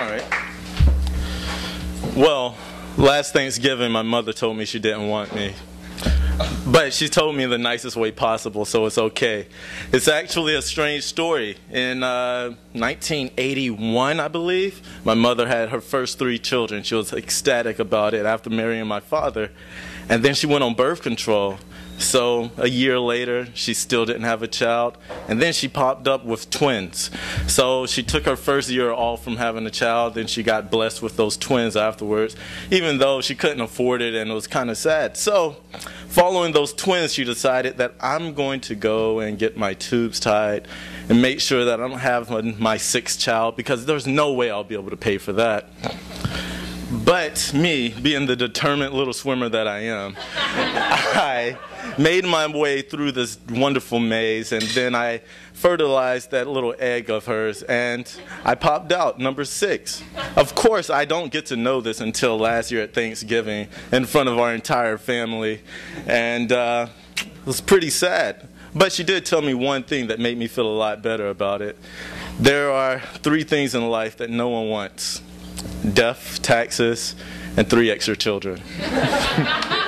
All right. Well, last Thanksgiving, my mother told me she didn't want me. But she told me the nicest way possible, so it's okay. It's actually a strange story. In uh, 1981, I believe, my mother had her first three children. She was ecstatic about it after marrying my father. And then she went on birth control. So a year later, she still didn't have a child. And then she popped up with twins. So she took her first year off from having a child. Then she got blessed with those twins afterwards, even though she couldn't afford it and it was kind of sad. So following those twins, she decided that I'm going to go and get my tubes tied and make sure that I don't have my sixth child because there's no way I'll be able to pay for that. But me, being the determined little swimmer that I am, I made my way through this wonderful maze and then I fertilized that little egg of hers and I popped out number six. Of course, I don't get to know this until last year at Thanksgiving in front of our entire family and uh, it was pretty sad. But she did tell me one thing that made me feel a lot better about it. There are three things in life that no one wants death, taxes, and three extra children.